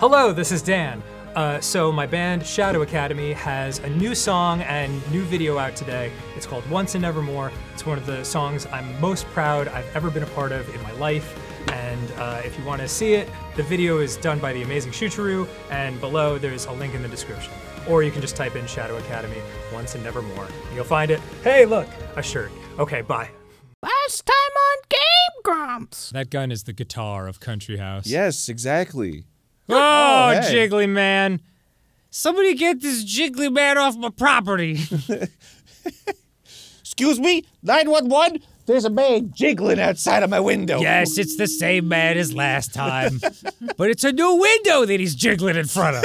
Hello, this is Dan. Uh, so my band Shadow Academy has a new song and new video out today. It's called Once and Nevermore. It's one of the songs I'm most proud I've ever been a part of in my life. And uh, if you want to see it, the video is done by the amazing Shucharu, and below there's a link in the description. Or you can just type in Shadow Academy Once and Nevermore. And you'll find it. Hey, look, a shirt. Okay, bye. Last time on Game Grumps. That gun is the guitar of Country House. Yes, exactly. Oh, Oh, hey. Jiggly Man. Somebody get this Jiggly Man off my property. Excuse me, 911? There's a man jiggling outside of my window. yes, it's the same man as last time. but it's a new window that he's jiggling in front of.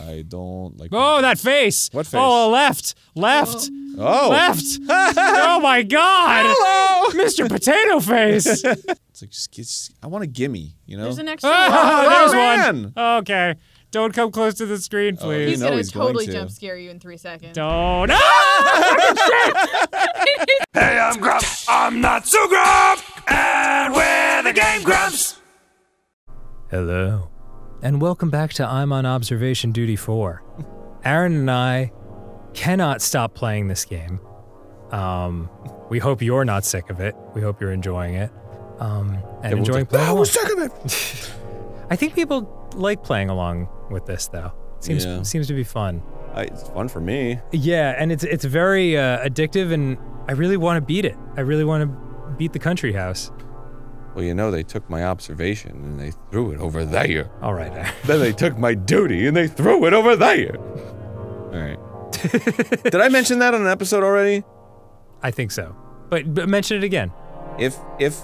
I don't like. Oh, that face. What oh, face? Oh, left. Left. Oh. Left. oh, my God. Hello. Mr. Potato Face. It's like, just, just, I want a gimme, you know? There's an extra Oh, one. there's man. one. Okay. Don't come close to the screen, please. He's know gonna he's going totally to. jump scare you in three seconds. Don't. Ah! Hey, I'm Grump. I'm not so Grump. And we're the Game Grumps. Hello. And welcome back to I'm on Observation Duty 4. Arin and I cannot stop playing this game. Um, we hope you're not sick of it. We hope you're enjoying it. Um, and Everyone's enjoying like, playing "Oh, sick of it. I think people like playing along with this though. Seems Yeah. seems to be fun. I, it's fun for me. Yeah, and it's it's very uh, addictive and I really want to beat it. I really want to beat the country house. Well, you know, they took my observation and they threw it over there. All right. Then they took my duty and they threw it over there. All right. Did I mention that on an episode already? I think so. But, but mention it again. If if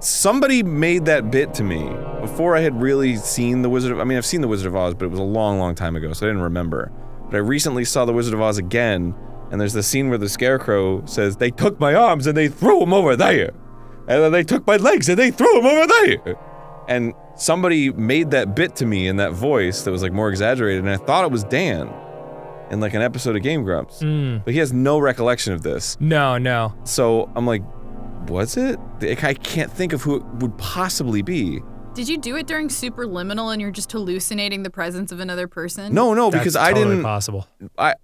somebody made that bit to me before I had really seen the Wizard of I mean I've seen the Wizard of Oz, but it was a long, long time ago, so I didn't remember. But I recently saw the Wizard of Oz again, and there's the scene where the Scarecrow says, "They took my arms and they threw them over there, and then they took my legs and they threw them over there." And somebody made that bit to me in that voice that was like more exaggerated, and I thought it was Dan in like an episode of Game Grumps, Mm. but he has no recollection of this. No, no. So I'm like, was it? Like, I can't think of who it would possibly be. Did you do it during Superliminal and you're just hallucinating the presence of another person? No, no, That's because I totally didn't. possible. I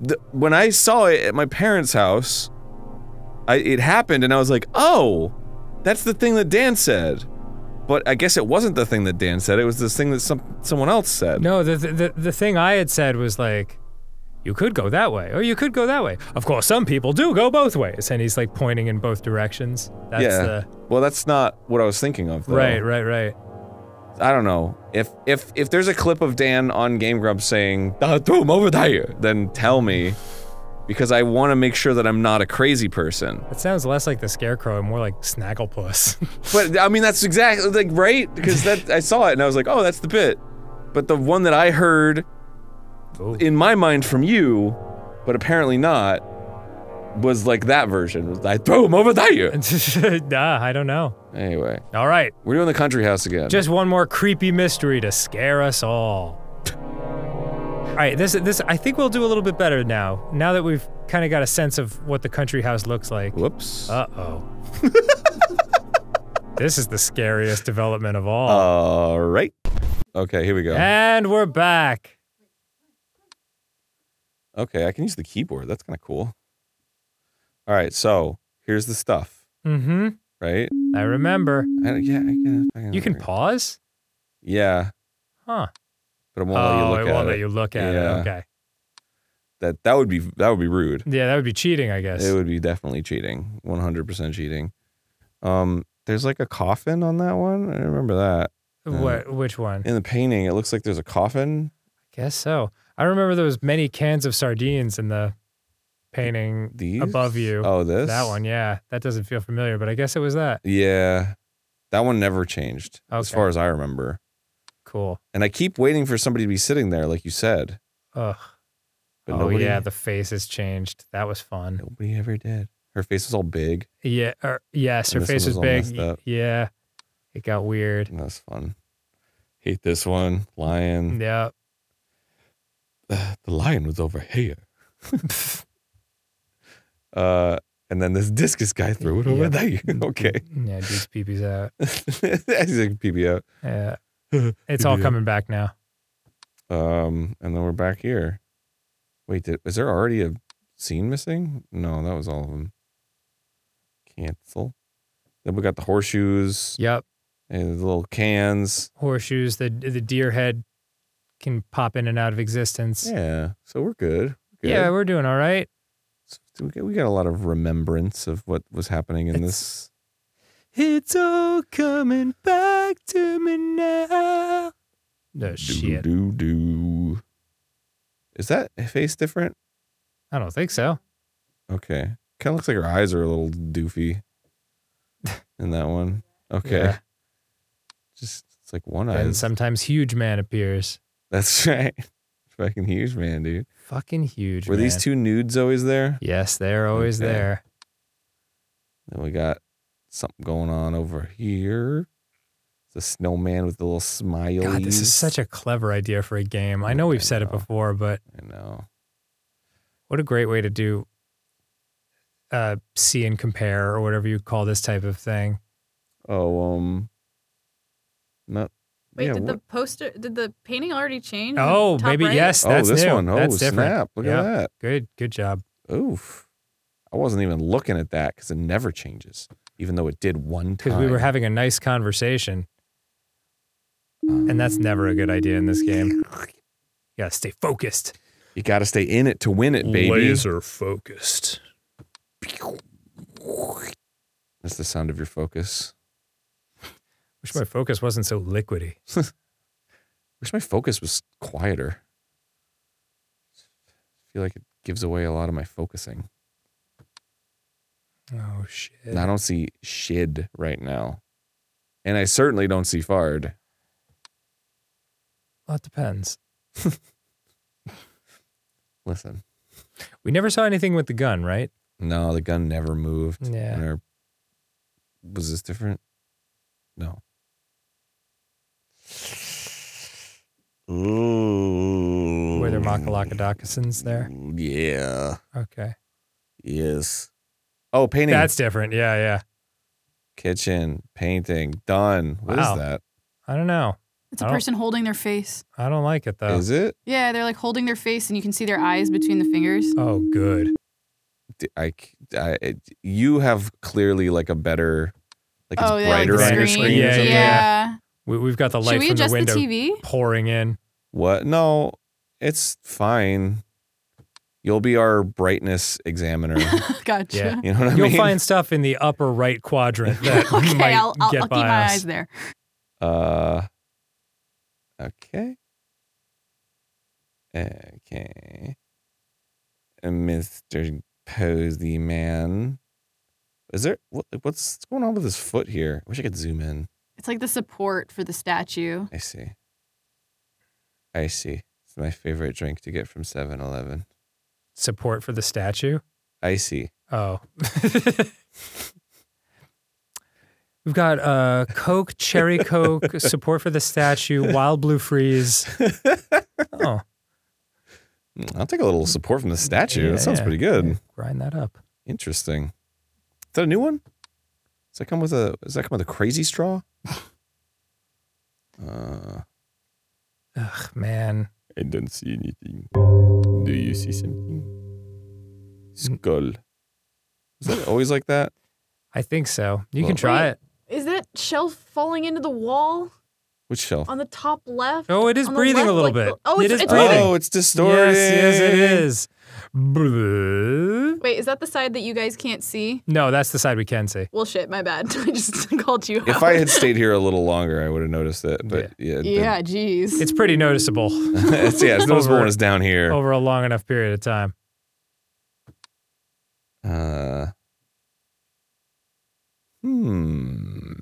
the, when I saw it at my parents' house, I it happened, and I was like, oh, that's the thing that Dan said. But I guess it wasn't the thing that Dan said. It was this thing that some someone else said. No, the, the the thing I had said was like, you could go that way, or you could go that way. Of course, some people do go both ways, and he's like pointing in both directions. That's yeah. the Well, that's not what I was thinking of. Though. right, right, right. I don't know. If if if there's a clip of Dan on Game Grumps saying "Ah, "throw him over there," then tell me, because I want to make sure that I'm not a crazy person. It sounds less like the scarecrow and more like Snagglepuss. But I mean, that's exactly like right because that I saw it and I was like, oh, that's the bit. But the one that I heard Ooh. in my mind from you, but apparently not, was like that version. I throw him over there? nah, I don't know. Anyway, All right, we're doing the country house again. just one more creepy mystery to scare us all. All right, this this I think we'll do a little bit better now. Now that we've kind of got a sense of what the country house looks like. whoops. Uh oh. this is the scariest development of all. All right. Okay, here we go. And we're back. Okay, I can use the keyboard. That's kind of cool. All right, so here's the stuff, Mm-hmm. right? I remember. I, yeah, I can. I You can pause? Yeah, Huh. but it won't let you oh, look it at won't it. let you look at Yeah. it. Okay. That that would be that would be rude. Yeah, that would be cheating, I guess. It would be definitely cheating. One hundred percent cheating. Um, there's like a coffin on that one. I remember that what? Which one? in the painting. It looks like there's a coffin. I guess so. I remember there was many cans of sardines in the painting These above you. Oh, this That one, yeah. That doesn't feel familiar, but I guess it was that. Yeah, that one never changed as far as I remember. Cool. And I keep waiting for somebody to be sitting there, like you said. Ugh. But oh nobody, yeah, the face has changed. That was fun. nobody ever did. Her face was all big. Yeah. Er, yes, her And face was was big. messed Y- up. Yeah. It got weird. That was fun. Hate this one. Lion. Yeah. The lion was over here. uh, And then this discus guy threw it over Yeah. there. Okay. Yeah, dude's peepee's out. He's like PB out. Yeah. It's all Yeah. coming back now. Um, and then we're back here. Wait, did, is there already a scene missing? No, that was all of them. Cancel. Then we got the horseshoes Yep. and the little cans. Horseshoes, the the deer head can pop in and out of existence. Yeah, so we're good. Good. Yeah, we're doing all right. So we got, a lot of remembrance of what was happening in this. It's all coming back to me now. No shit. Do do. Is that face different? I don't think so. Okay. Kind of looks like her eyes are a little doofy in that one. Okay. Yeah. Just it's like one eye. And sometimes huge man appears. That's right. Fucking huge, man, dude. Fucking huge. Were these two nudes always there? Yes, they're always Okay. there. Then we got something going on over here. The snowman with the little smiley. God, this is such a clever idea for a game. I know we've I said it before, but I know. what a great way to do uh see and compare or whatever you call this type of thing. Oh, um, not. Wait, yeah, did what- the poster, did the painting already change? Oh, top maybe right? yes, Oh, that's this new. one. Oh, that's different. snap! Look Yeah. at that. Good, good job. Oof. I wasn't even looking at that because it never changes, even though it did one time. Because time. we were having a nice conversation. And that's never a good idea in this game. You gotta stay focused. You got to stay in it to win it, baby. Laser focused. That's the sound of your focus. Wish my focus wasn't so liquidy. Wish my focus was quieter. I feel like it gives away a lot of my focusing. Oh shit. And I don't see shid right now. And I certainly don't see fard. Well, it depends. Listen. We never saw anything with the gun, right? No, the gun never moved. Yeah. Our- was this different? No. Ooh. Were there Makalakadakasins there? Yeah. Okay. Yes. Oh, painting. That's different. Yeah, yeah. kitchen painting done. What is Wow. that? I don't know. It's a person holding their face. I don't like it though. Is it? Yeah, they're like holding their face and you can see their eyes between the fingers. oh, good. I, it- you have clearly like a better, like it's oh, yeah, brighter the on your screen. screen. Yeah, or yeah, yeah. We, we've got the light we from the adjust the, window TV? pouring in. What? No, it's fine. You'll be our brightness examiner. gotcha. Yeah. You know what I You'll mean? find stuff in the upper right quadrant that Okay, might I'll, I'll, get I'll keep by my us. eyes there. Uh, okay. Okay. Uh, Mr. Posey Man. Is there what, what's going on with his foot here? I wish I could zoom in. It's like the support for the statue. I see. I see. It's my favorite drink to get from 7-Eleven. Support for the statue. I see. Oh. We've got uh, Coke, Cherry Coke, support for the statue, Wild Blue Freeze. Oh, Mm, I'll take a little support from the statue. yeah, that sounds yeah. pretty good. Yeah, grind that up. Interesting. Is that a new one? Does that come with a? Does that come with a crazy straw? Uh, Ugh, man. I don't see anything. Do you see something? Skull. Is that always like that? I think so. You Well- can try Wait. it. Is that shelf falling into the wall Which shelf? on the top left? Oh, it is On the breathing a little like, bit. Oh, It it's, it's breathing. Oh, it's distorted. Yes, yes, it is. Bleh. Wait, is that the side that you guys can't see? No, that's the side we can see. Well, shit, my bad. I just called you If. I had stayed here a little longer, I would have noticed it. But yeah, the- Yeah, jeez. It's pretty noticeable it's, yeah, it's noticeable Over- when it's down here. over a long enough period of time. Uh, hmm.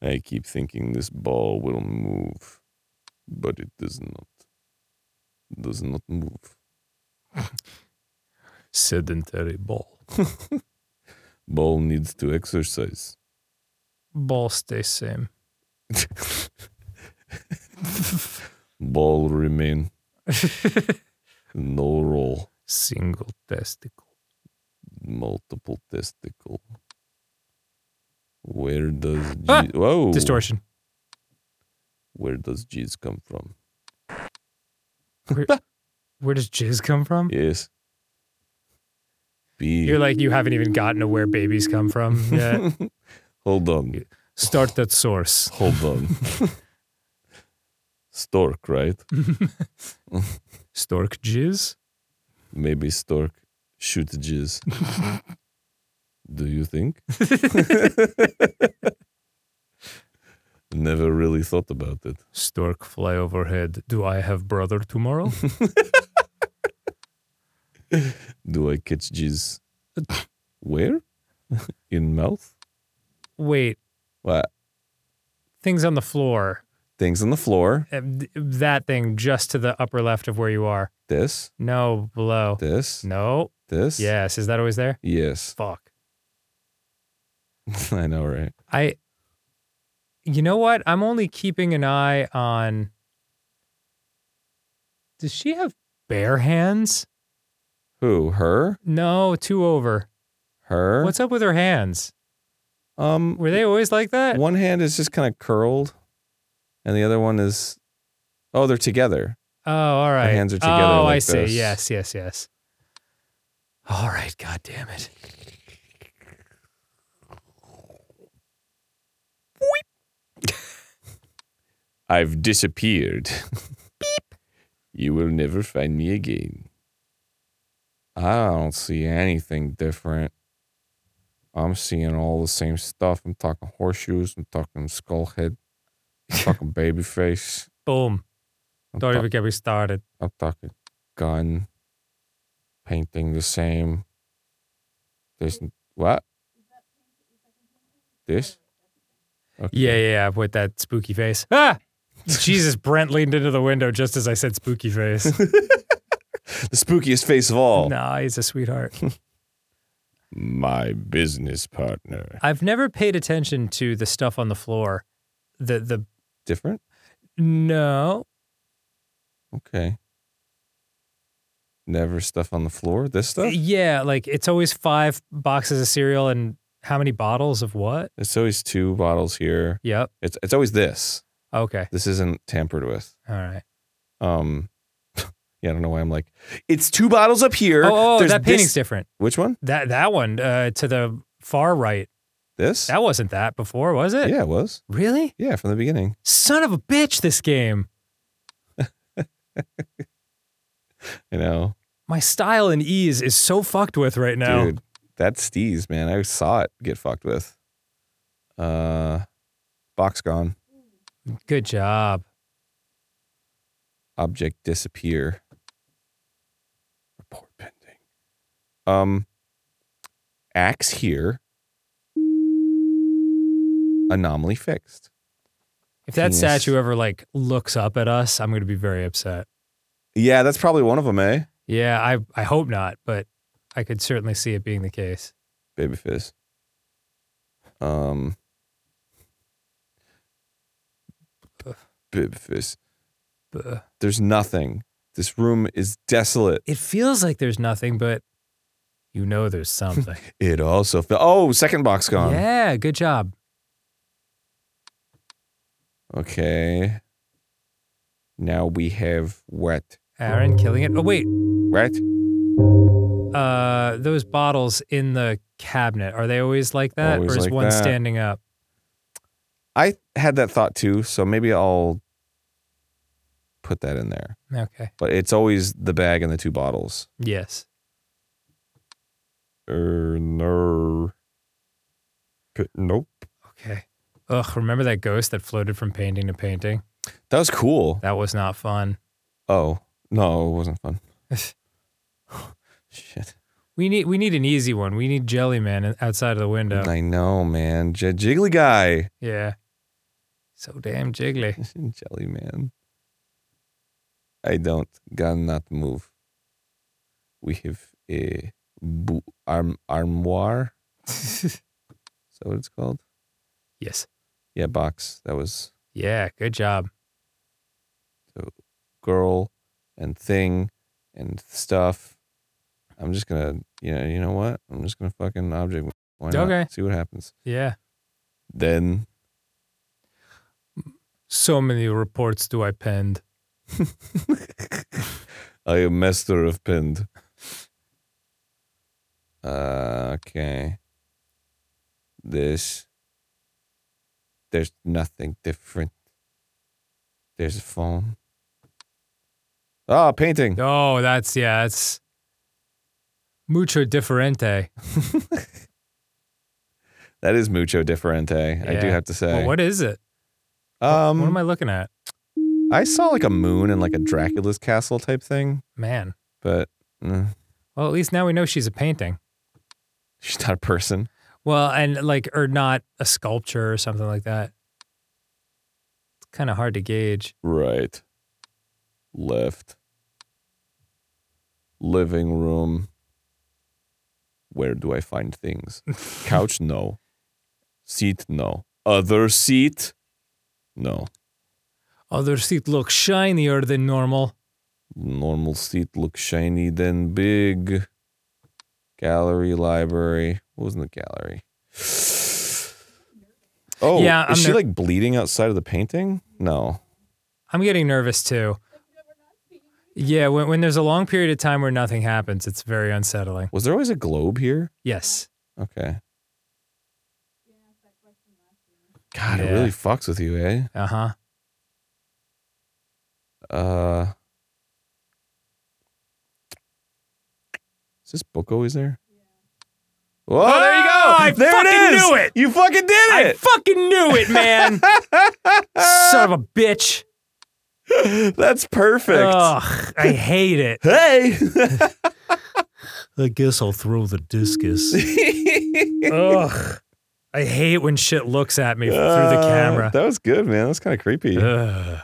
I keep thinking this ball will move, but it does not. Does not move. Sedentary ball. Ball needs to exercise. Ball stays same. Ball remain. No roll. Single testicle. multiple testicle. Where does jizz, Ah! whoa Distortion. Where does G's come from? Where does jizz come from? Yes. B. You're like you haven't even gotten to where babies come from yet. Hold on. Start that source. Hold on. Stork, right? Stork jizz. Maybe stork shoot jizz. Do you think? Never really thought about it. Stork fly overhead. Do I have brother tomorrow? Do I catch jizz? Where? In mouth? Wait, What? things on the floor. Things on the floor. Uh, That thing just to the upper left of where you are. This. No, below. This. No. This. Yes. Is that always there? Yes. Fuck. I know, right? I. You know what? I'm only keeping an eye on. Does she have bare hands? Who? Her? No, two over. Her? What's up with her hands? um Were they always like that? one hand is just kind of curled and the other one is oh they're together Oh, all right. hands are together Oh, I see. this. Yes, yes, yes. All right. God damn it. I've disappeared beep you will never find me again i don't see anything different i'm seeing all the same stuff i'm talking horseshoes i'm talking skull head i'm talking baby face Boom. I'm, Don't even get me started. I'm talking gun painting the same there's what this Okay. Yeah, yeah, yeah. With that spooky face. Ah! Jesus, Brent leaned into the window just as I said spooky face. the spookiest face of all. nah, he's a sweetheart. My business partner. I've never paid attention to the stuff on the floor. The the Different? no. Okay. Never stuff on the floor. This stuff? Yeah, like it's always five boxes of cereal and how many bottles of what? It's always two bottles here. Yep. It's it's always this. Okay. This isn't tampered with. All right. Um yeah, I don't know why I'm like it's two bottles up here. Oh, oh There's that painting's this- different. Which one? That that one uh, to the far right. This? That wasn't that before, was it? yeah, it was. Really? Yeah, from the beginning. Son of a bitch! This game. You know. My style and ease is so fucked with right now. Dude, that's Steez, man. I saw it get fucked with. Uh box gone. Good job. Object disappear. Report pending. Um axe here. Anomaly fixed. If that Penis. statue ever like looks up at us, I'm going to be very upset. Yeah, that's probably one of them, eh? Yeah, I I hope not, but I could certainly see it being the case. Baby fizz. Um Baby fizz. Buh. There's nothing. This room is desolate. It feels like there's nothing, but you know there's something. It also fe- Oh, second box gone. yeah, good job. Okay. Now we have wet. Arin killing it. Oh wait, Right? uh those bottles in the cabinet, are they always like that Always or is like one that. standing up? I had that thought too, so maybe I'll put that in there. Okay. But it's always the bag and the two bottles. Yes. Er, no. Nope. Okay. Ugh, remember that ghost that floated from painting to painting? That was cool. That was not fun. Oh, no, it wasn't fun. Shit. We need we need an easy one. We need Jelly Man outside of the window. I know, man. J- jiggly guy. Yeah. So damn jiggly. Jelly man. I don't gonna not move. We have a bu- arm armoire. Is that what it's called? yes. Yeah, box. That was Yeah, good job. So, girl and thing and stuff. I'm just gonna, you know, you know what? I'm just gonna fucking object. Why not? Okay. See what happens. Yeah. Then So many reports do I penned. I am master of pinned. Uh, okay. This. There's nothing different. There's a phone. Ah, painting. Oh, that's yeah, that's mucho diferente. That is mucho diferente. I do have to say. Well, what is it? Um, what am I looking at? I saw like a moon and like a Dracula's castle type thing, Man. but mm, Well, at least now we know she's a painting. she's not a person. Well, and like, or not a sculpture or something like that. It's kind of hard to gauge. Right. Left. Living room. Where do I find things? Couch? No. Seat? No. Other seat? No. Other seat looks shinier than normal. Normal seat looks shiny, than big. Gallery, library. What was in the gallery? Oh, Yeah, I'm is she like bleeding outside of the painting? No. I'm getting nervous too. Yeah, when, when there's a long period of time where nothing happens, it's very unsettling. Was there always a globe here? Yes. Okay. God, it really fucks with you, eh? Uh huh. Uh, is this book always there? Oh, there you go. I there fucking it is. knew it. You fucking did it. I fucking knew it, man. Son of a bitch. That's perfect. Ugh, I hate it. Hey. I guess I'll throw the discus. Ugh. I hate when shit looks at me through the Uh, camera. That was good, man. That's kind of creepy. Ugh.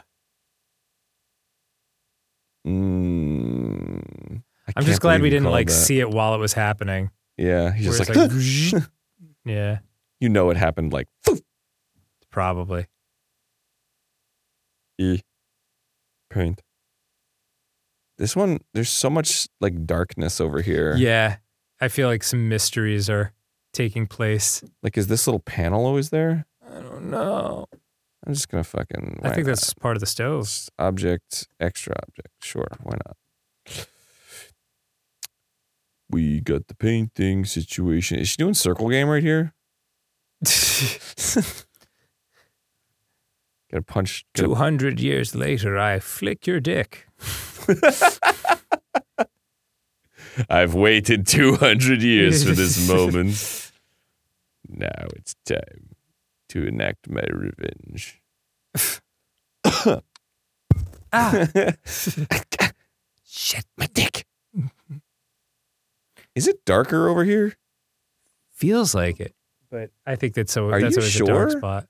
Mm, I'm just glad we didn't like that. see it while it was happening. Yeah, he's just it's like, like, yeah, you know it happened like probably. E. Paint. This one, there's so much like darkness over here. Yeah, I feel like some mysteries are taking place. Like, is this little panel always there? I don't know. I'm just gonna fucking. I think not? that's part of the stove. Object, extra object. Sure, why not? We got the painting situation. Is she doing circle game right here? Gotta punch. gotta- 200 years later, I flick your dick. I've waited 200 years for this moment. Now it's time to enact my revenge. Ah, Shit, my dick. Is it darker over here? feels like it. But I think that's so. Are that's you always a dark sure? spot.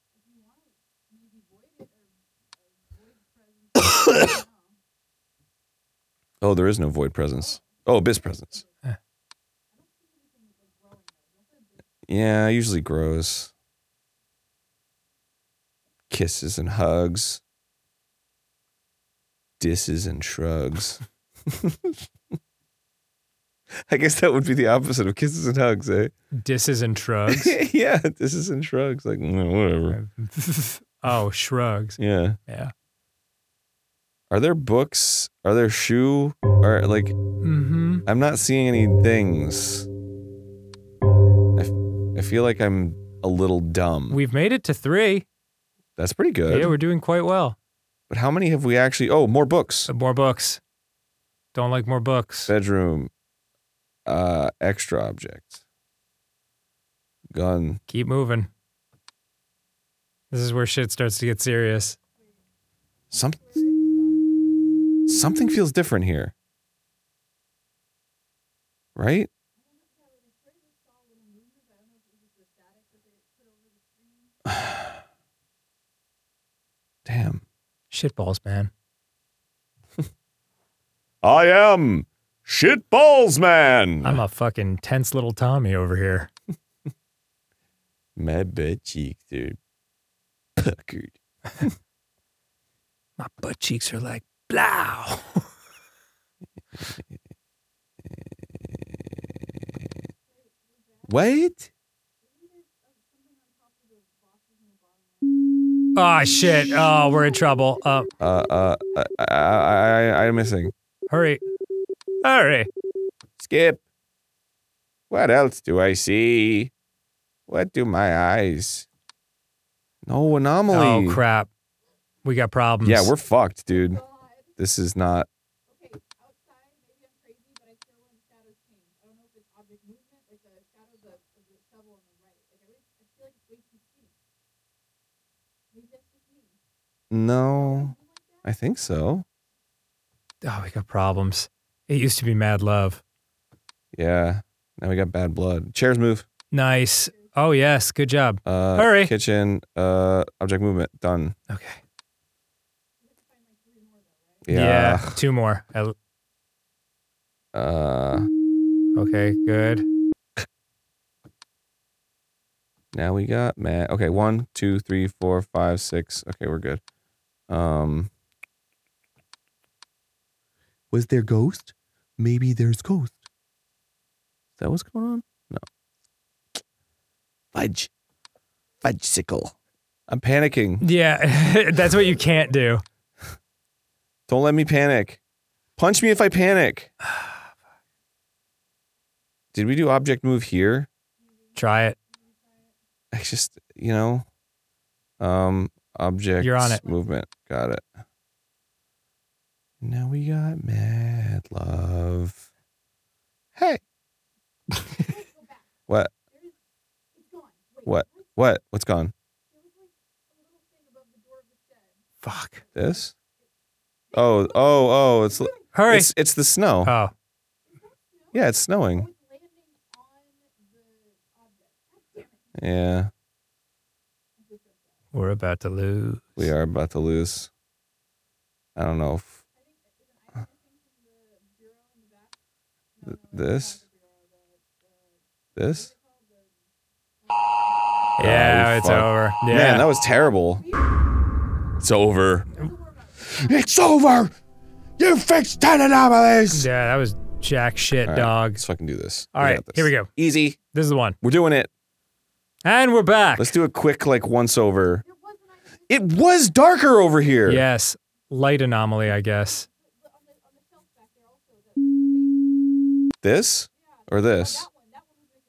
Oh, there is no void presence. Oh, abyss presence. Eh. Yeah, usually grows. Kisses and hugs. Disses and shrugs. I guess that would be the opposite of kisses and hugs, eh? Disses and shrugs. yeah, disses and shrugs. Like, mm, whatever. oh, shrugs. Yeah. Yeah. Are there books? Are there shoe? Or like, Mm-hmm. I'm not seeing any things. I, f- I feel like I'm a little dumb. We've made it to three. That's pretty good. Yeah, we're doing quite well. but how many have we actually? Oh, more books. Uh, More books. Don't like more books. Bedroom. Uh, extra object. Gun. Keep moving. This is where shit starts to get serious. Some. Something feels different here. Right? Damn. Shitballs, man. I am shitballs man. I'm a fucking tense little Tommy over here. My butt cheeks are puckered. My butt cheeks are like blow. What? Oh shit! Oh, we're in trouble. Uh, Uh, uh, uh, I, I, I, I'm missing. hurry, hurry! Skip. What else do I see? What do my eyes? No anomaly. Oh crap! We got problems. Yeah, we're fucked, dude. This is not. No, I think so. Oh, we got problems. It used to be Mad Love. Yeah. Now we got bad blood. Chairs move. Nice. Oh yes, good job. Uh, Hurry. Kitchen. Uh, object movement. Done. Okay. Yeah. two more. Uh, Okay, good. now we got Matt. Okay, one, two, three, four, five, six. Okay, we're good. Um, was there ghost? Maybe there's ghost. Is that what's going on? No. Fudge. Fudge sickle. I'm panicking. Yeah, that's what you can't do. Don't let me panic. Punch me if I panic. Did we do object move here? Try it. I just, you know, um, object You're on it. movement. Got it. Now we got mad love. Hey. what? What? What? What's gone? Fuck. This? Oh, oh, oh! It's Hurry. it's it's the snow. oh, Yeah, it's snowing. Yeah, we're about to lose. we are about to lose. I don't know. If, Th- this. This. Yeah, Oh, it's fuck. over. Yeah. Man, that was terrible. It's over. It's over. You fixed ten anomalies. yeah, that was jack shit, All right, dog. Let's fucking do this. All We right, this. here we go. Easy. This is the one. We're doing it. And we're back. Let's do a quick like once over. It was darker over here. Yes. Light anomaly, I guess. This or this?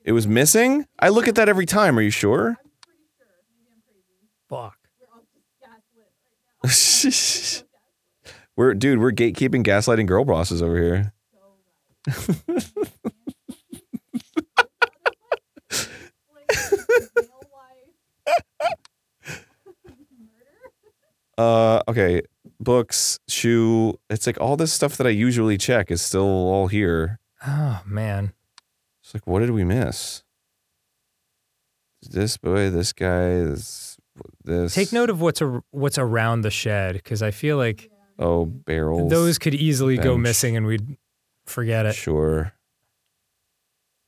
It was missing? I look at that every time. Are you sure? Fuck. we're dude, we're gatekeeping gaslighting girl bosses over here. Uh okay. Books, shoe, it's like all this stuff that I usually check is still all here. Oh, man. It's like what did we miss? This boy, this guy, this this Take note of what's a, what's around the shed because I feel like Oh, barrels. those could easily go missing and we'd forget it. Sure.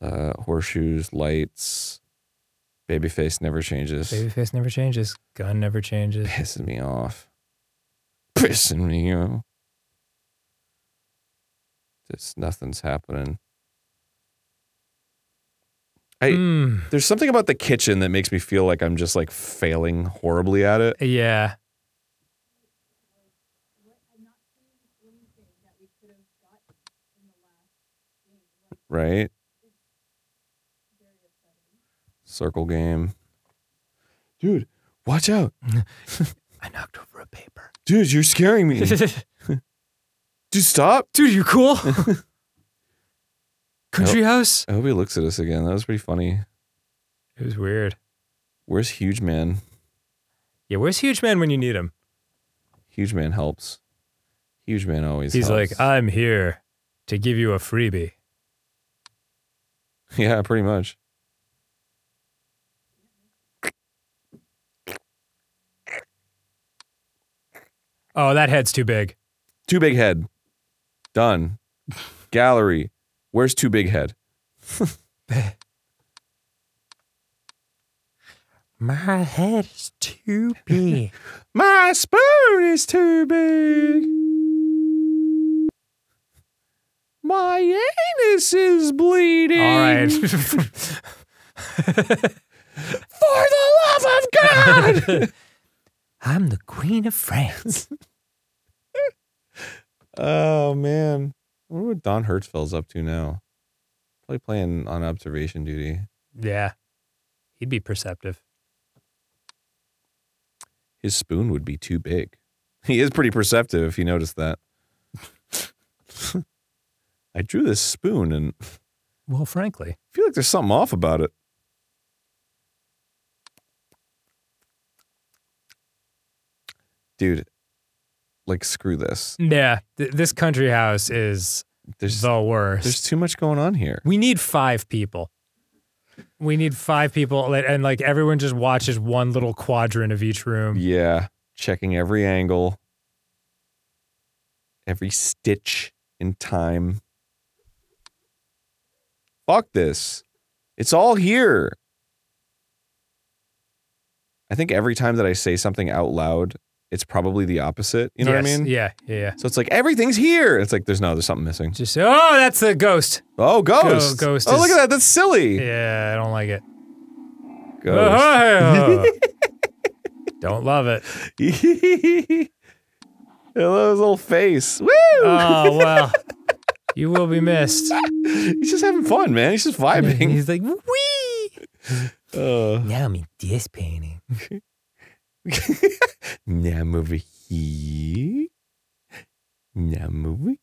Uh, horseshoes, lights. Babyface never changes. Babyface never changes. Gun never changes. Pissing me off. Pissing me off. Just nothing's happening. I Mm, there's something about the kitchen that makes me feel like I'm just like failing horribly at it. yeah. Right? Circle game. Dude, watch out. I knocked over a paper. Dude, you're scaring me. Dude, stop. Dude, you cool? Country house? I hope he looks at us again. That was pretty funny. It was weird. Where's Huge Man? Yeah, where's Huge Man when you need him? Huge Man helps. Huge Man always He's helps. like, I'm here to give you a freebie. yeah, pretty much. Oh, that head's too big. Too big head. Done. Gallery. Where's too big head? My head is too big. My spoon is too big. My anus is bleeding. All right. For the love of God! I'm the Queen of France. Oh man, I wonder what Don Hertzfeldt's up to now. Probably playing on observation duty. Yeah. He'd be perceptive. His spoon would be too big. He is pretty perceptive, if you notice that. I drew this spoon, and Well, frankly. I feel like there's something off about it. Dude, like screw this. Yeah. Th- this country house is There's the worst. there's too much going on here. We need five people. We need five people, and and, like everyone just watches one little quadrant of each room. Yeah, checking every angle, every stitch in time. Fuck this. It's all here. I think every time that I say something out loud, it's probably the opposite. You know what I mean? Yeah, yeah, yeah. So it's like everything's here. It's like there's no, there's something missing. Just oh, that's the ghost. Oh, ghost. ghost oh, look at that. That's silly. Yeah, I don't like it. Ghost. Oh, don't love it. Hello, his little face. Woo! Oh well, you will be missed. He's just having fun, man. He's just vibing. He's like wee. Uh, Now I'm in this painting. now I'm over here. Now I'm over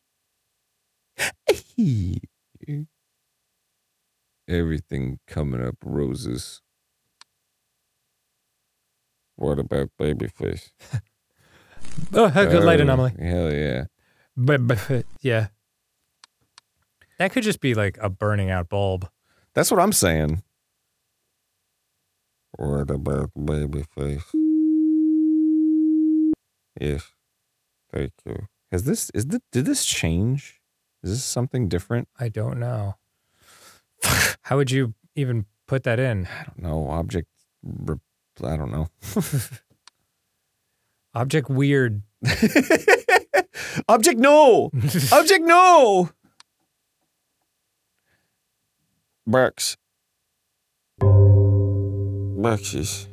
here. Everything coming up roses. What about Babyface? Oh, good light Oh, anomaly. Hell yeah. But, but yeah, that could just be like a burning out bulb. That's what I'm saying. What about Babyface? Yes. Thank you. Has this is the did this change? Is this something different? I don't know. How would you even put that in? I don't know. Object I don't know. Object weird. Object no. Object no. Bucks. Bucksies.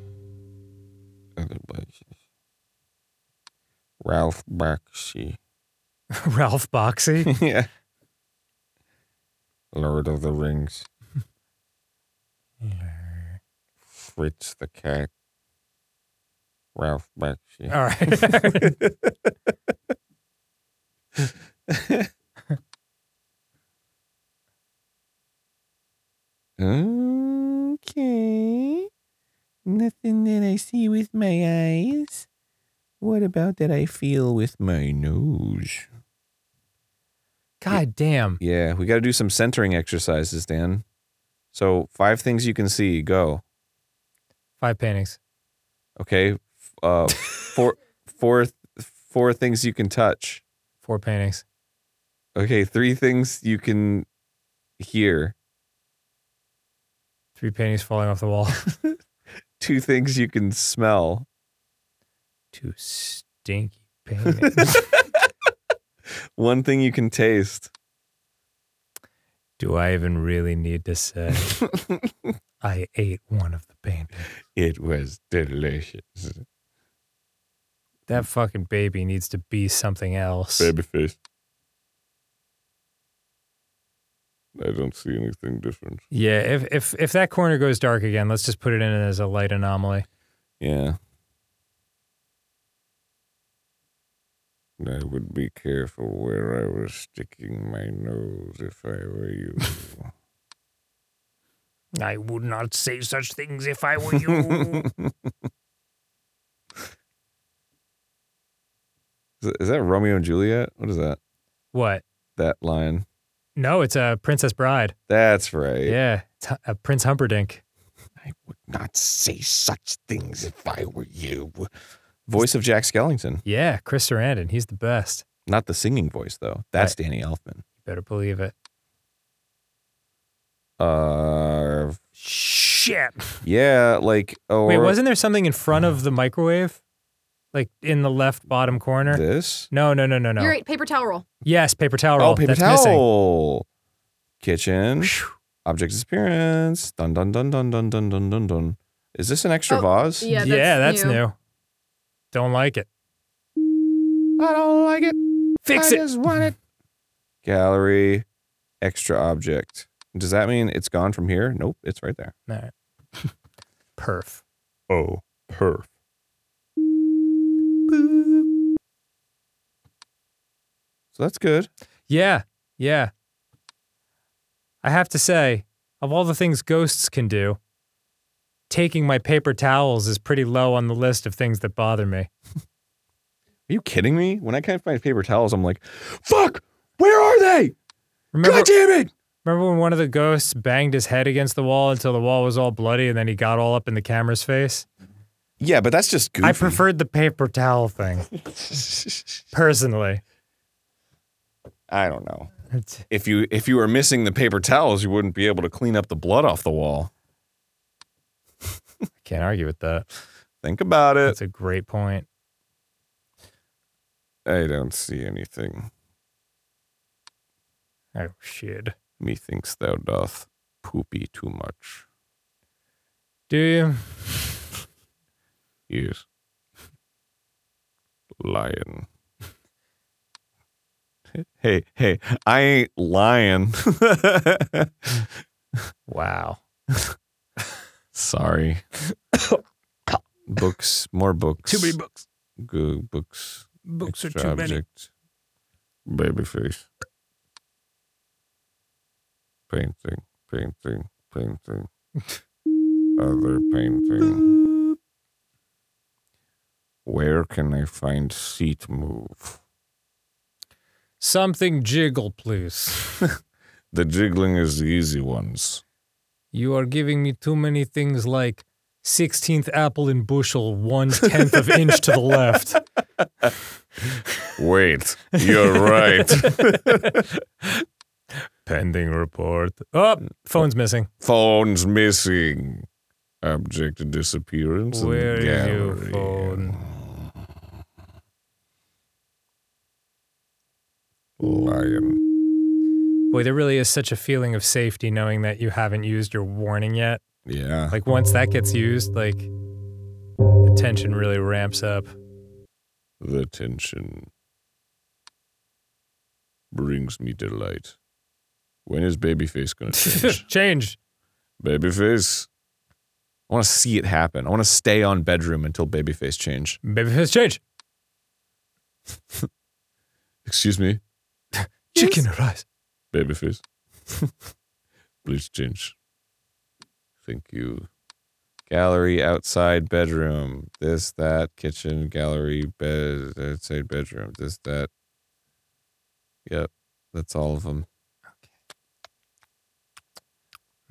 Other Bucksies. Ralph Bucksy. Ralph Boxy. yeah. Lord of the Rings. Fritz the cat. Ralph Bakshi. All right. Okay. Nothing that I see with my eyes. What about that I feel with my nose? God damn. Yeah, we got to do some centering exercises, Dan. So, five things you can see. Go. Five paintings. Okay. Uh, four, four, four things you can touch. Four paintings. Okay, three things you can hear. Three paintings falling off the wall. Two things you can smell. Two stinky paintings. One thing you can taste. Do I even really need to say I ate one of the paintings? it was delicious. That fucking baby needs to be something else. Babyface. I don't see anything different. Yeah, if if if that corner goes dark again, let's just put it in as a light anomaly. Yeah. I would be careful where I was sticking my nose if I were you. I would not say such things if I were you. Is that- Romeo and Juliet? What is that? what? That line. No, it's a Princess Bride. That's right. Yeah, it's uh, Prince Humperdinck. I would not say such things if I were you. Voice of Jack Skellington. Yeah, Chris Sarandon. He's the best. Not the singing voice, though. That's Danny Elfman. You better believe it. Uh, Shit. yeah, like, or Wait, wasn't there something in front of the microwave? Like in the left bottom corner? this? No, no, no, no, no. You're right. Paper towel roll. Yes, paper towel roll. Oh, paper That's missing. towel. Kitchen. Object disappearance. Dun dun dun dun dun dun dun dun dun. Is this an extra Oh, vase? Yeah, that's, yeah, that's new. new. Don't like it. I don't like it. Fix I it. just want it. Gallery, extra object. Does that mean it's gone from here? Nope, it's right there. All right. Perf. Oh, perf. So that's good. Yeah, yeah. I have to say, of all the things ghosts can do, taking my paper towels is pretty low on the list of things that bother me. Are you kidding me? When I can't find paper towels, I'm like, fuck, where are they? Remember, God damn it! remember when one of the ghosts banged his head against the wall until the wall was all bloody and then he got all up in the camera's face? Yeah, but that's just goofy. I preferred the paper towel thing, personally. I don't know. It's- If you if you were missing the paper towels, you wouldn't be able to clean up the blood off the wall. Can't argue with that. Think about it. That's a great point. I don't see anything. Oh, shit. Methinks thou doth poopy too much. Do you? Yes. Lion. hey, hey, I ain't lying. Wow. Sorry. books, more books. Too many books. Good books. Books Extra are too object. Many. Babyface. Painting, painting, painting. Other painting. Where can I find seat move? Something jiggle, please. The jiggling is the easy ones. You are giving me too many things like 16th apple in bushel, one tenth of inch to the left. Wait, you're right. Pending report. Oh, phone's missing. Phone's missing. Object disappearance. in Where is your phone? Lion. Boy, there really is such a feeling of safety knowing that you haven't used your warning yet. Yeah. Like once that gets used, like the tension really ramps up. The tension brings me delight. When is Babyface gonna change? Change. Babyface. I want to see it happen. I want to stay on bedroom until Babyface change. Babyface change. Excuse me, Chicken rice. Babyface. Please change. Thank you. Gallery, outside bedroom. This, that, kitchen, gallery, bed, outside bedroom. This, that. Yep, that's all of them.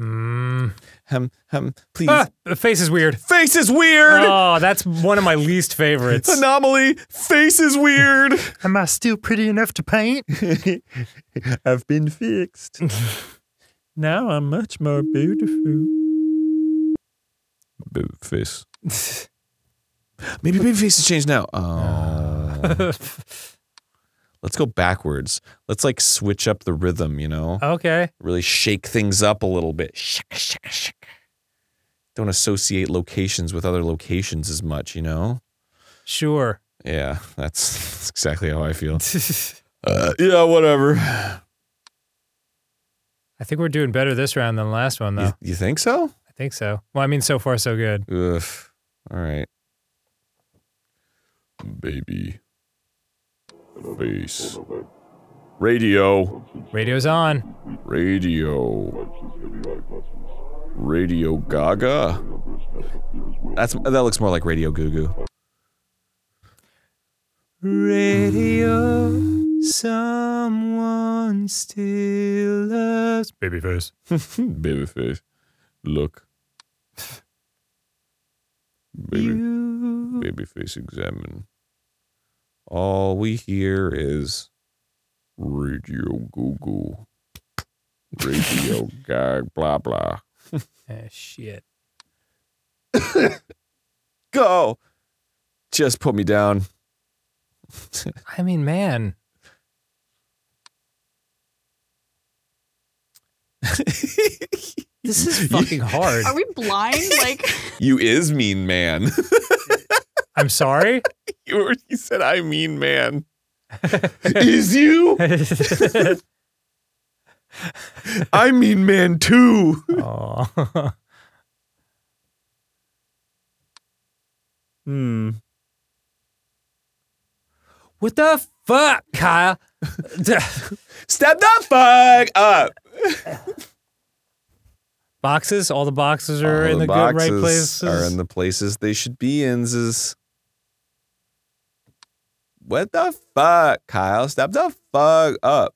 Mm. Hem, hem, please. Ah, the face is weird. Face is weird. Oh, that's one of my least favorites. Anomaly. Face is weird. Am I still pretty enough to paint? I've been fixed. Now I'm much more beautiful. Babyface. Maybe baby face has changed now. Oh. Let's go backwards. Let's like switch up the rhythm, you know? okay. Really shake things up a little bit. Shaka, shaka, shaka. Don't associate locations with other locations as much, you know? Sure. Yeah, that's, that's exactly how I feel. Uh, yeah, whatever. I think we're doing better this round than the last one, though. You, you think so? I think so. Well, I mean, so far, so good. Ugh. All right. Baby. Face. Radio. Radio's on. Radio. Radio Gaga. That's that looks more like Radio Goo Goo. Radio, someone still loves. Babyface. Babyface. Look. Baby, You. babyface examine. All we hear is Radio Goo Goo. Radio Gag blah blah. Ah, shit. Go. Just put me down. I mean, man. This is fucking hard. Are we blind? Like, You is mean man. I'm sorry. you, were- you said I mean man. is you? I mean man too. Aw. Hmm. what the fuck, Kyle? Step the fuck up. boxes? All the boxes are All in the, good right places. Are in the places they should be in. Is what the fuck, Kyle? Step the fuck up.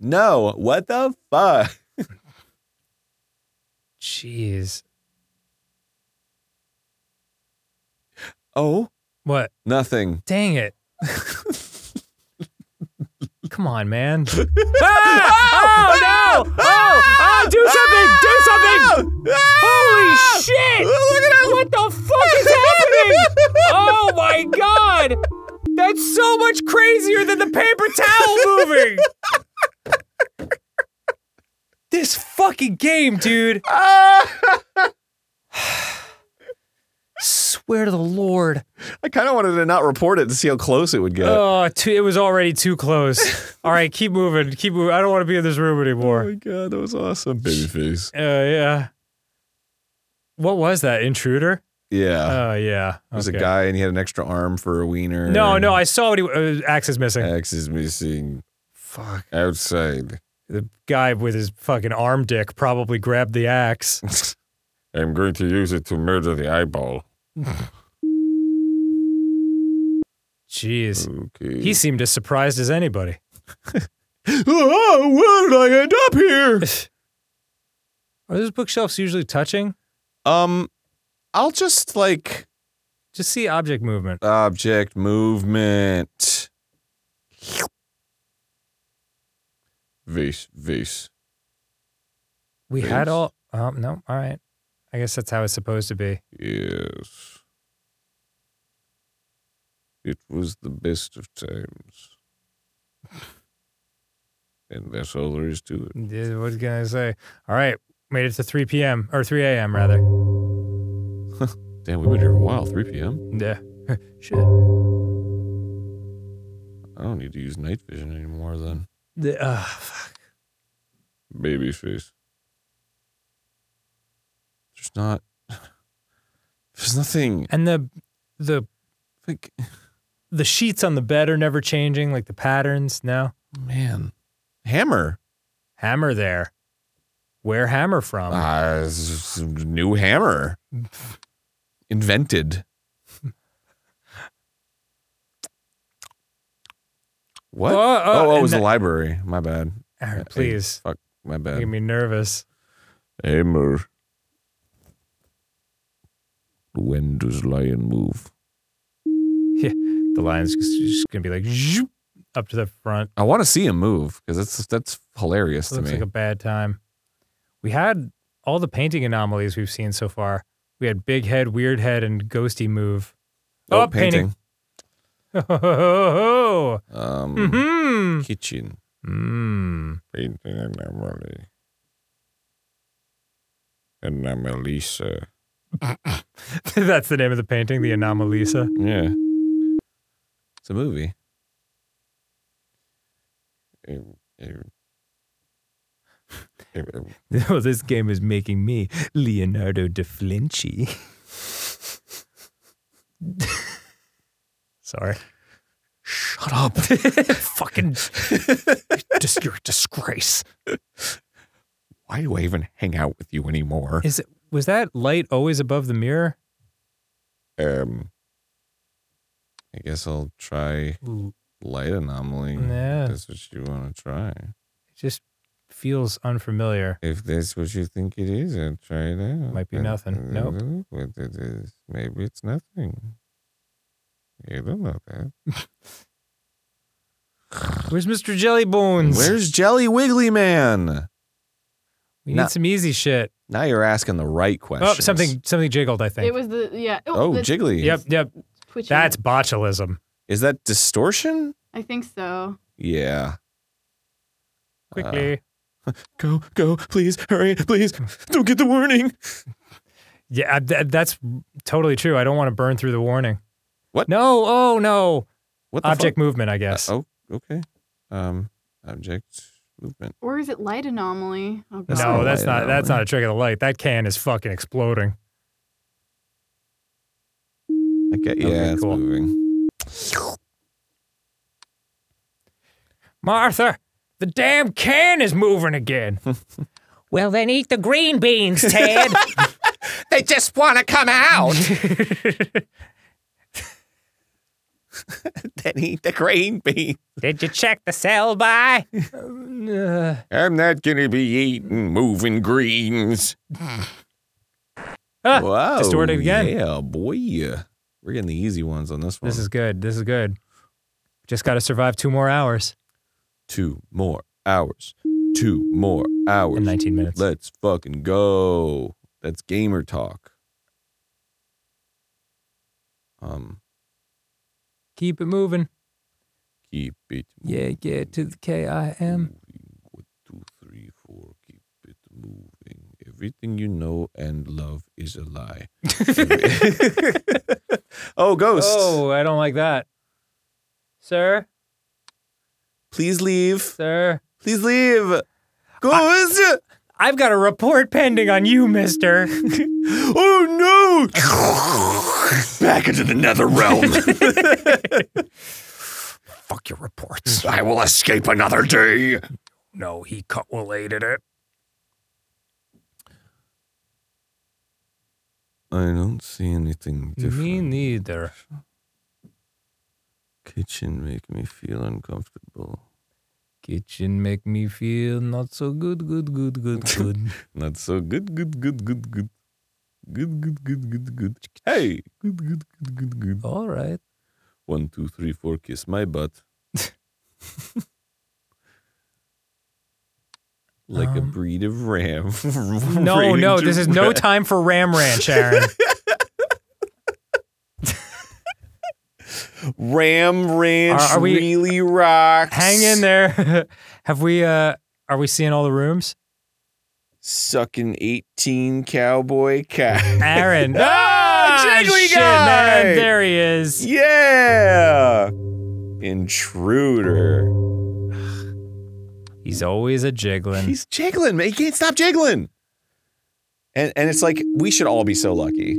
No, what the fuck? Jeez. Oh, What? nothing. Dang it. Come on, man. Ah! Oh, no! Oh, oh, do something! Do something! Ah! Holy shit! Ah! Look at him! What the fuck is happening? Oh my god! That's so much crazier than the paper towel moving! this fucking game, dude. Swear to the Lord. I kind of wanted to not report it to see how close it would get. Oh, too, it was already too close. All right, keep moving. Keep moving. I don't want to be in this room anymore. oh my god, that was awesome. Babyface. Uh, yeah. What was that? Intruder? Yeah. Oh, yeah. There was Okay. a guy and he had an extra arm for a wiener. No, no, I saw what he. Uh, axe is missing. Axe is missing. Fuck. Outside. The guy with his fucking arm dick probably grabbed the axe. I'm going to use it to murder the eyeball. Jeez. Okay. He seemed as surprised as anybody. oh, where did I end up here? Are those bookshelves usually touching? um, I'll just like Just see object movement. object movement. Vase, vase. We Please. had all. Oh, no. All right. I guess that's how it's supposed to be. Yes. It was the best of times. and that's all there is to it. Yeah, What can I say? All right. Made it to 3 p.m. or 3 a.m. rather. Damn, we've been here for a while. 3 p.m. Yeah. Shit. I don't need to use night vision anymore then. The, uh, fuck. Babyface. There's not. There's nothing. And the the Like, the sheets on the bed are never changing, like the patterns. No. man. Hammer. Hammer there. Where hammer from? Uh, new hammer. Invented. What? Oh, Oh, oh, oh, it was the library. My bad. Hey, please. fuck, my bad. Making me nervous. Hammer. When does lion move? Yeah, the lion's just, gonna be like zoop, up to the front. I want to see him move because that's that's hilarious It to looks me. like a bad time. We had all the painting anomalies we've seen so far. We had big head, weird head, and ghosty move. Oh, painting. Oh, Um, hmm kitchen Mm. painting anomaly. Anomalisa. That's the name of the painting, the Anomalisa. Yeah, it's a movie. Oh, this game is making me Leonardo da Vinci. Sorry. Shut up. Fucking. just, you're a disgrace. Why do I even hang out with you anymore? Is it, was that light always above the mirror? Um, I guess I'll try light anomaly. Yeah. That's what you want to try. Just feels unfamiliar. If that's what you think it is, I'll try it out. Might be nothing. I Nope. What it is. Maybe it's nothing. You don't know that. Where's Mr. Jelly Bones? Where's Jelly Wiggly Man? we need Nah. some easy shit. Now you're asking the right question. Oh, something something jiggled, I think. it was the yeah. Oh, oh the Jiggly. yep, yep. twitching. That's botulism. Is that distortion? I think so. Yeah. Quickly. Uh, Go, go, please, hurry, please. Don't get the warning. Yeah, th- that's totally true. I don't want to burn through the warning. What? No, oh no. What the Object fuck? movement, I guess. Uh, oh, okay. Um, object movement. Or is it light anomaly? Oh, That's no, that's light not that's not a trick of the light. That can is fucking exploding. I get, yeah, Okay, it's cool. moving. Martha, the damn can is moving again. well, then eat the green beans, Ted. They just want to come out. then eat the green bean. Did you check the sell by? Uh, I'm not gonna be eating moving greens. ah, Wow. distorted again. Yeah, boy. We're getting the easy ones on this one. This is good. This is good. Just got to survive two more hours two more hours. Two more hours. in 19 minutes. Let's fucking go. That's gamer talk. Um, Keep it moving. keep it Yeah, yeah, to the K I M. moving. One, two, three, four. Keep it moving. Everything you know and love is a lie. oh, ghost. Oh, I don't like that. Sir, Please leave. sir. Please leave. Ghost. I've got a report pending on you, mister. oh no! Back into the nether realm. Fuck your reports. I will escape another day. No, he cut-related it. I don't see anything different. Me neither. Kitchen make me feel uncomfortable. Kitchen make me feel not so good, good, good, good, good. Not so good, good, good, good, good. Good, good, good, good, good. Hey, good, good, good, good, good. All right. One, two, three, four, kiss my butt. like a Um, breed of ram. No, no, this is no time for Ram Ranch, Arin. Ram Ranch Are- are we- really rocks. Hang in there. Have we? uh Are we seeing all the rooms? Sucking 18 cowboy cat. Arin. Ah, jiggly shit, guy! There he is. Yeah. Intruder. He's always a jiggling. He's jiggling, man. He can't stop jiggling. And and it's like we should all be so lucky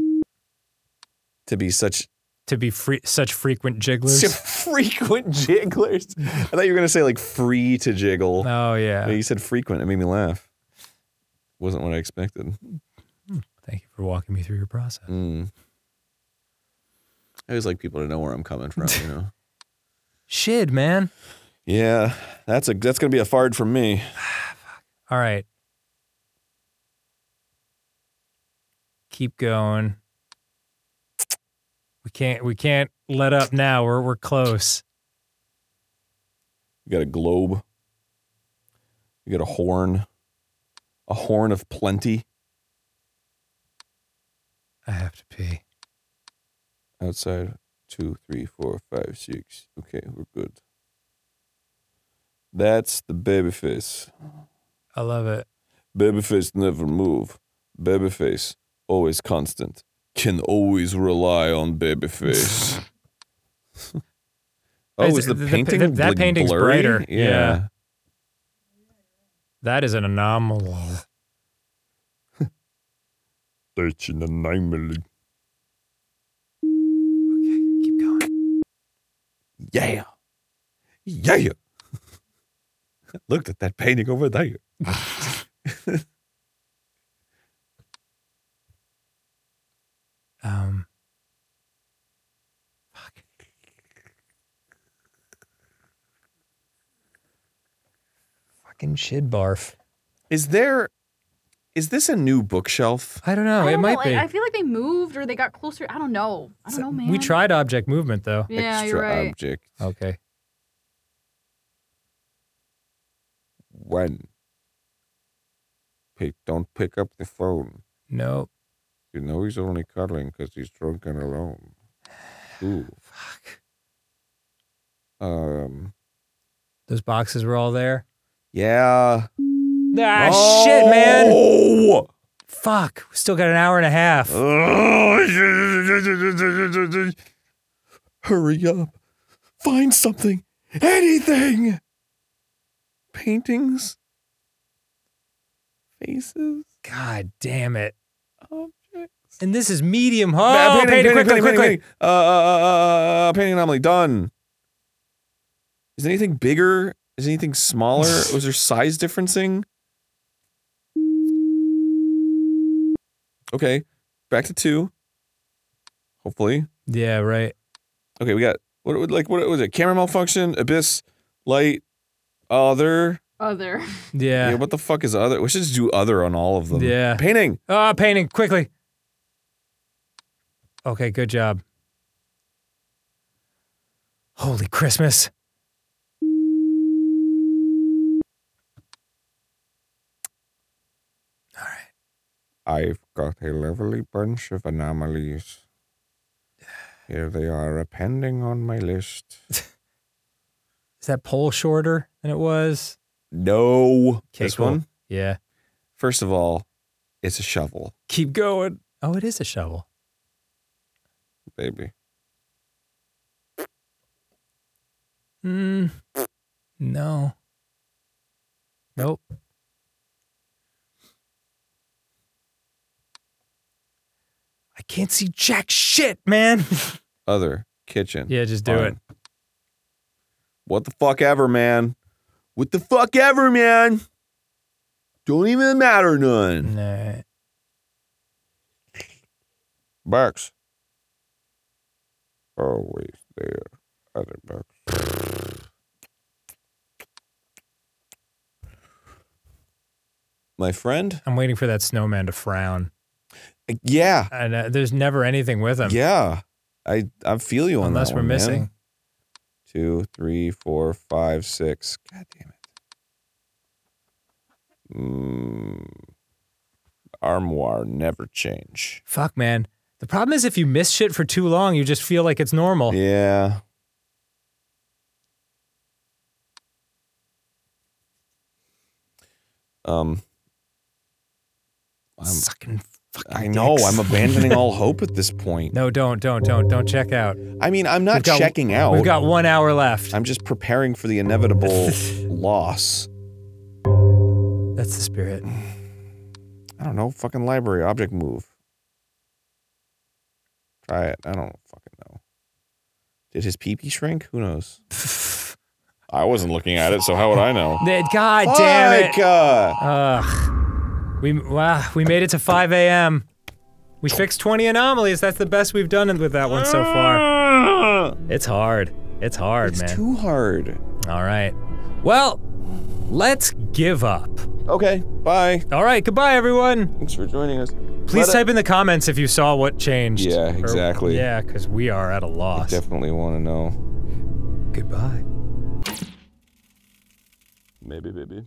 to be such to be free, such frequent jigglers. such frequent jigglers. I thought you were gonna say like free to jiggle. Oh But yeah. You said frequent. It made me laugh. Wasn't what I expected. Thank you for walking me through your process. Mm. I always like people to know where I'm coming from. You know. Shid, man. yeah, that's a that's gonna be a fard from me. All right. Keep going. Can't we can't let up now. We're we're close. You got a globe. You got a horn. A horn of plenty I have to pee. outside. Two, three, four, five, six. Okay, we're good. That's the babyface. I love it. Babyface never move. Babyface always constant. Can always rely on babyface. oh, Is is the the- painting the- that like, painting's blurry? brighter. Yeah. Yeah. That is an anomaly. That's an anomaly. Okay, keep going. Yeah. Yeah. Looked at that painting over there. Um. Fuck. Fucking shit barf. Is there is this a new bookshelf? I don't know. I it don't might know, be. like, I feel like they moved or they got closer. I don't know. I don't know, man. We tried object movement though. Yeah, Extra you're right. object. Okay. When? Pick, don't pick up the phone. No. You know he's only cuddling because he's drunk and alone. Ooh. Fuck. Um. Those boxes were all there. Yeah. Ah, shit, man. Oh! Fuck. We still got an hour and a half. Hurry up. Find something. Anything. Paintings. Faces. God damn it. Objects. And this is medium. Oh, Uh, painting, painting, quickly, painting, quickly. painting, painting. Uh, uh, uh, uh, painting anomaly. Done. Is anything bigger? Is anything smaller? Was there size differencing? Okay. Back to two. Hopefully. Yeah, right. Okay, we got what what- like what was it? Camera malfunction, abyss, light, other. Other. Yeah. Yeah. what the fuck is other? We should just do other on all of them. Yeah. Painting. Oh, painting, quickly. Okay, good job. Holy Christmas. All right. I've got a lovely bunch of anomalies. Here they are appending on my list. Is that pole shorter than it was? No. Okay, this cool. one. Yeah. First of all, it's a shovel, Keep going. Oh, it is a shovel. Baby. Hmm. No. Nope. I can't see jack shit, man. Other kitchen. yeah, just do it. What the fuck ever, man. What the fuck ever, man. Don't even matter none. Nah. Bucks. Always there. Other bucks. My friend? I'm waiting for that snowman to frown. Yeah. And uh, there's never anything with him. Yeah. I I feel you on Unless that Unless we're one, man. missing. Two, three, four, five, six. God damn it. Mm. Armoire never change. Fuck, man. The problem is if you miss shit for too long, you just feel like it's normal. Yeah. Um. I'm, Sucking fucking I know. dicks. I'm abandoning all hope at this point. No, don't, don't, don't, don't check out. I mean, I'm not got- checking out. We've got one hour left. I'm just preparing for the inevitable loss. That's the spirit. I don't know. Fucking library object move. Try it. I don't fucking know. Did his pee pee shrink? Who knows? I wasn't looking at it, so how would I know? God damn it. Uh, Ugh. We wow, we made it to 5 a.m. We fixed 20 anomalies. That's the best we've done with that one so far. It's hard. It's hard, it's man. too hard. All right. Well, let's give up. Okay, bye. All right. Goodbye, everyone. Thanks for joining us. Please Let type in the comments if you saw what changed. Yeah, Or- exactly. yeah, because we are at a loss. Definitely want to know. Goodbye. Maybe, baby.